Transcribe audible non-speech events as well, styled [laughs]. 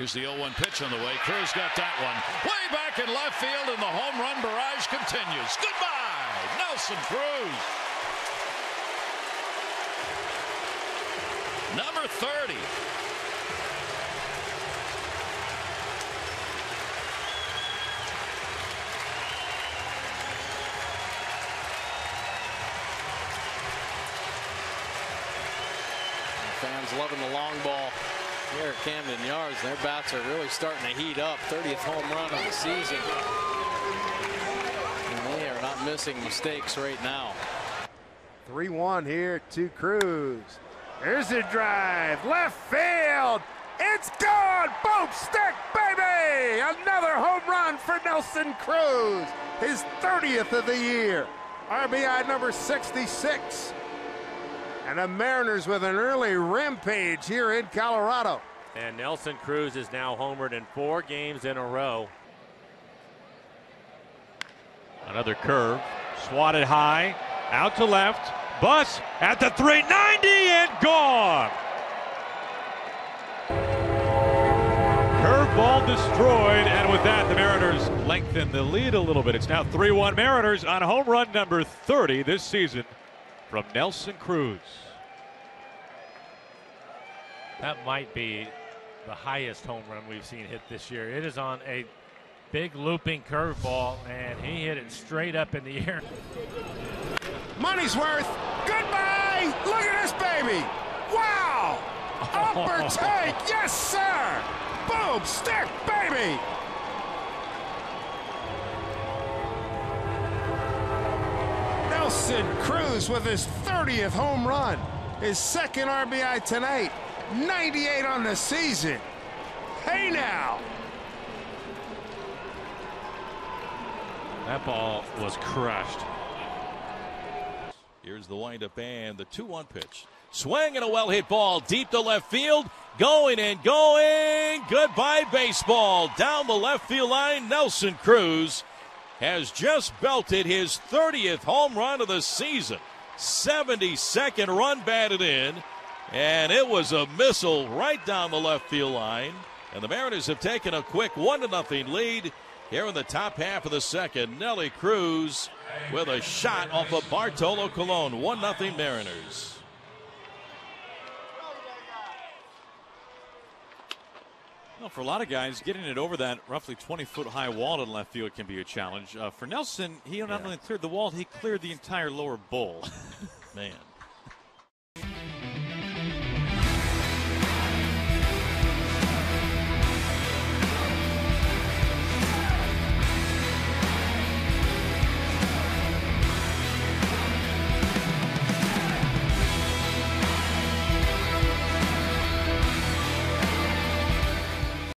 Here's the 0-1 pitch on the way. Cruz got that one way back in left field, and the home run barrage continues. Goodbye, Nelson Cruz. Number 30. Fans loving the long ball here at Camden Yards. Their bats are really starting to heat up. 30th home run of the season. And they are not missing mistakes right now. 3-1 here to Cruz. There's a drive. Left field. It's gone. Boom stick, baby. Another home run for Nelson Cruz. His 30th of the year. RBI number 66. And the Mariners with an early rampage here in Colorado. And Nelson Cruz is now homered in four games in a row. Another curve, swatted high, out to left. Bus at the 390 and gone. Curveball destroyed, and with that, the Mariners lengthen the lead a little bit. It's now 3 1 Mariners on home run number 30 this season from Nelson Cruz. That might be the highest home run we've seen hit this year. It is on a big looping curveball, and he hit it straight up in the air. Money's worth. Goodbye. Look at this baby. Wow. Upper [laughs] take. Yes, sir. Boom. Stick, baby. Nelson Cruz with his 30th home run. His second RBI tonight. 98 on the season. Hey now. That ball was crushed. Here's the windup and the 2 1 pitch. Swing and a well hit ball deep to left field. Going and going. Goodbye, baseball. Down the left field line, Nelson Cruz has just belted his 30th home run of the season. 72nd run batted in, and it was a missile right down the left field line. And the Mariners have taken a quick 1 0 lead here in the top half of the second. Nelly Cruz with a shot off of Bartolo Colon. 1 0 Mariners. Well, for a lot of guys, getting it over that roughly 20 foot high wall in left field can be a challenge. Uh, for Nelson, he not Yeah. only cleared the wall, he cleared the entire lower bowl. [laughs] Man.